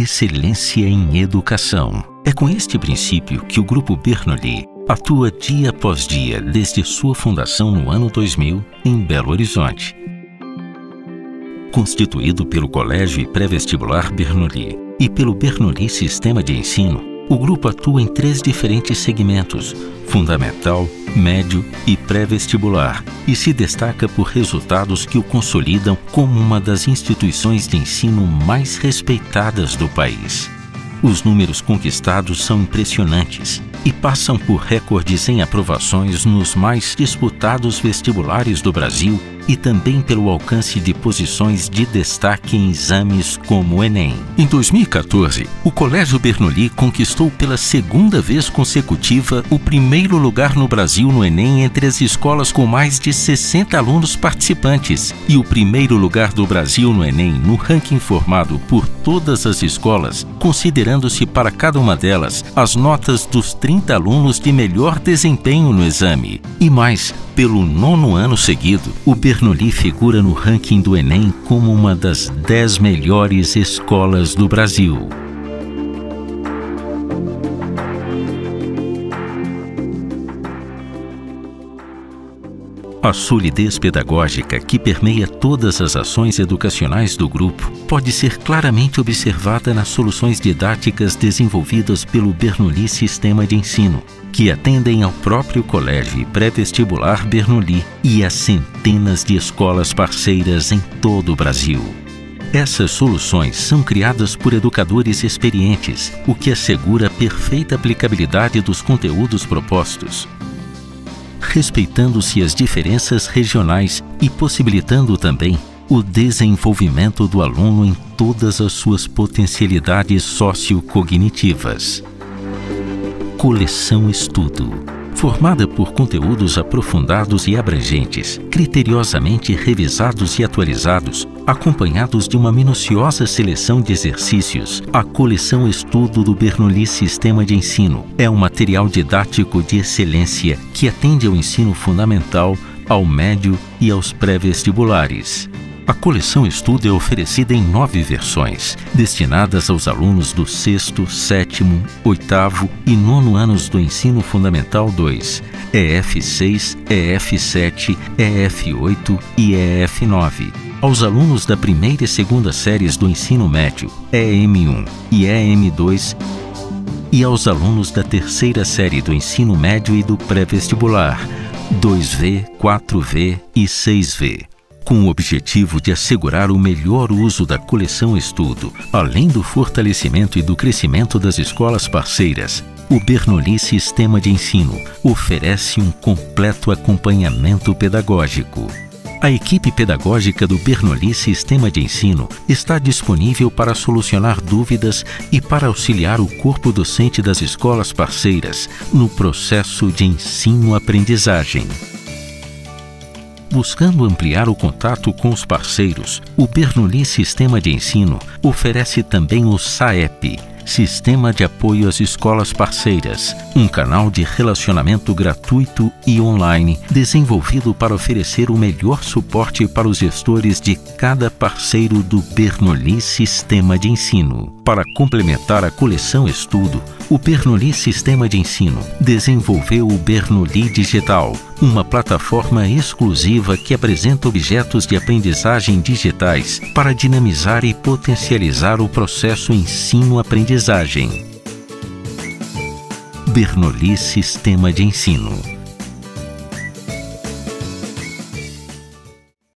excelência em educação. É com este princípio que o Grupo Bernoulli atua dia após dia desde sua fundação no ano 2000 em Belo Horizonte. Constituído pelo Colégio e Pré-Vestibular Bernoulli e pelo Bernoulli Sistema de Ensino, o grupo atua em três diferentes segmentos: fundamental, médio e pré-vestibular, e se destaca por resultados que o consolidam como uma das instituições de ensino mais respeitadas do país. Os números conquistados são impressionantes e passam por recordes em aprovações nos mais disputados vestibulares do Brasil e também pelo alcance de posições de destaque em exames como o Enem. Em 2014, o Colégio Bernoulli conquistou pela segunda vez consecutiva o primeiro lugar no Brasil no Enem entre as escolas com mais de 60 alunos participantes e o primeiro lugar do Brasil no Enem no ranking formado por todas as escolas, considerando-se para cada uma delas as notas dos 30 alunos de melhor desempenho no exame. E mais, pelo nono ano seguido, o figura no ranking do Enem como uma das 10 melhores escolas do Brasil. A solidez pedagógica que permeia todas as ações educacionais do grupo pode ser claramente observada nas soluções didáticas desenvolvidas pelo Bernoulli Sistema de Ensino, que atendem ao próprio colégio pré-vestibular Bernoulli e a centenas de escolas parceiras em todo o Brasil. Essas soluções são criadas por educadores experientes, o que assegura a perfeita aplicabilidade dos conteúdos propostos, respeitando-se as diferenças regionais e possibilitando também o desenvolvimento do aluno em todas as suas potencialidades sociocognitivas. Coleção Estudo formada por conteúdos aprofundados e abrangentes, criteriosamente revisados e atualizados, acompanhados de uma minuciosa seleção de exercícios. A coleção Estudo do Bernoulli Sistema de Ensino é um material didático de excelência que atende ao ensino fundamental, ao médio e aos pré-vestibulares. A coleção Estudo é oferecida em nove versões, destinadas aos alunos do sexto, sétimo, oitavo e nono anos do Ensino Fundamental 2, EF6, EF7, EF8 e EF9. Aos alunos da primeira e segunda séries do ensino médio, EM1 e EM2, e aos alunos da terceira série do ensino médio e do pré-vestibular, 2V, 4V e 6V com o objetivo de assegurar o melhor uso da coleção estudo, além do fortalecimento e do crescimento das escolas parceiras. O Bernoulli Sistema de Ensino oferece um completo acompanhamento pedagógico. A equipe pedagógica do Bernoulli Sistema de Ensino está disponível para solucionar dúvidas e para auxiliar o corpo docente das escolas parceiras no processo de ensino-aprendizagem. Buscando ampliar o contato com os parceiros, o Bernoulli Sistema de Ensino oferece também o SAEP, Sistema de Apoio às Escolas Parceiras, um canal de relacionamento gratuito e online desenvolvido para oferecer o melhor suporte para os gestores de cada parceiro do Bernoulli Sistema de Ensino. Para complementar a coleção Estudo, o Bernoulli Sistema de Ensino desenvolveu o Bernoulli Digital, uma plataforma exclusiva que apresenta objetos de aprendizagem digitais para dinamizar e potencializar o processo ensino-aprendizagem. Bernoulli Sistema de Ensino